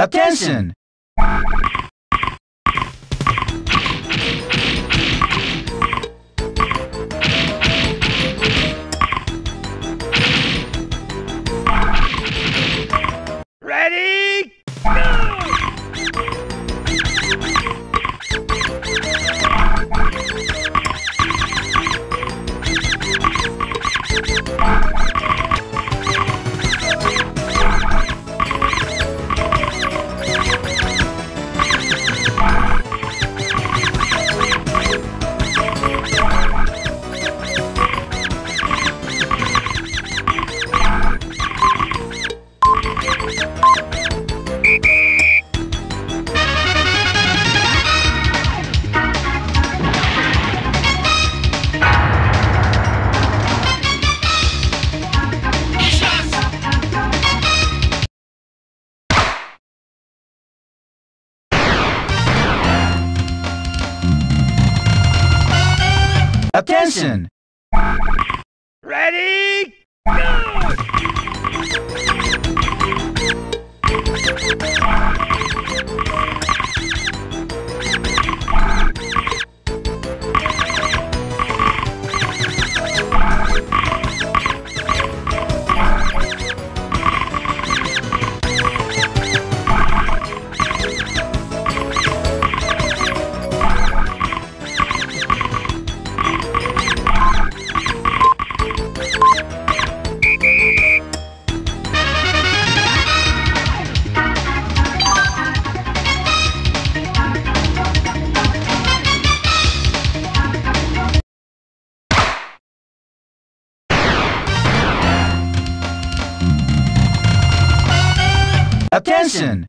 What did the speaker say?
Attention! Attention! Ready? Go! Attention!